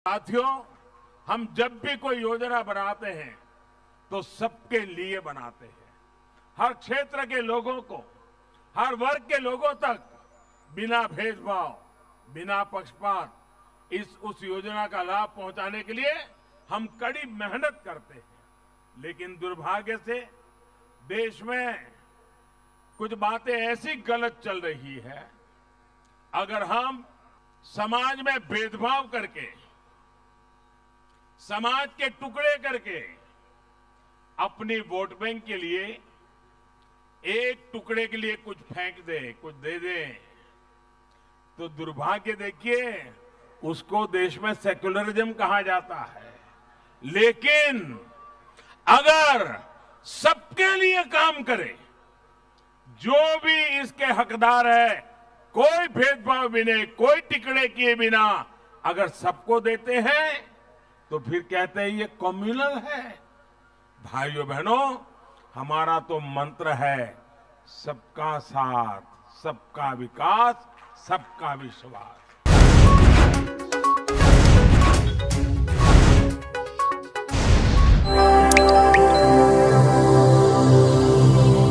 साथियों, हम जब भी कोई योजना बनाते हैं तो सबके लिए बनाते हैं। हर क्षेत्र के लोगों को, हर वर्ग के लोगों तक बिना भेदभाव, बिना पक्षपात, इस, उस योजना का लाभ पहुँचाने के लिए हम कड़ी मेहनत करते हैं। लेकिन दुर्भाग्य से देश में कुछ बातें ऐसी गलत चल रही है। अगर हम समाज में भेदभाव करके समाज के टुकड़े करके अपनी वोट बैंक के लिए एक टुकड़े के लिए कुछ फेंक दे, कुछ दे दे। तो दुर्भाग्य देखिए, उसको देश में सेक्युलरिज्म कहा जाता है। लेकिन अगर सबके लिए काम करे, जो भी इसके हकदार है, कोई भेदभाव बिना कोई टिकड़े किए बिना अगर सबको देते हैं तो फिर कहते हैं, ये कम्युनल है। भाइयों बहनों, हमारा तो मंत्र है, सबका साथ, सबका विकास, सबका विश्वास।